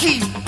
key.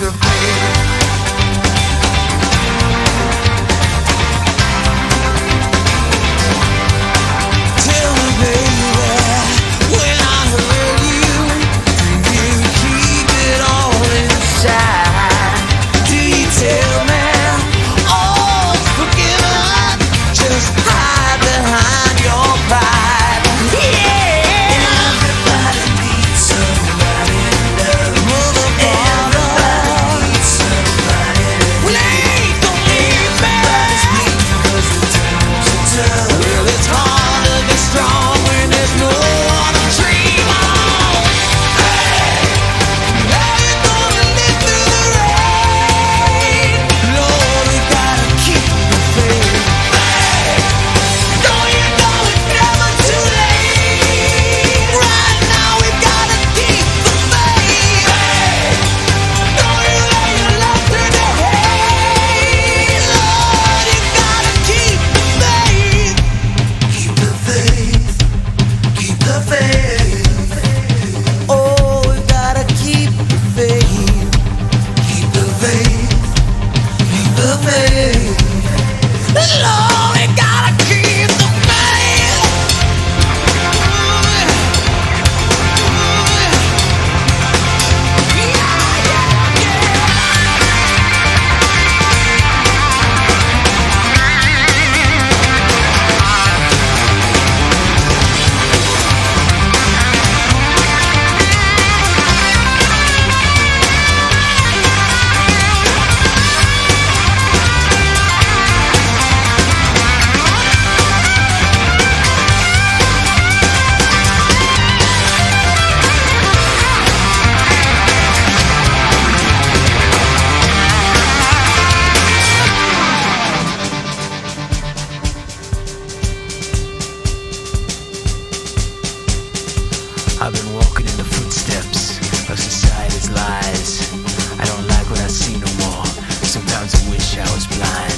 I've been walking in the footsteps of society's lies. I don't like what I see no more. Sometimes I wish I was blind.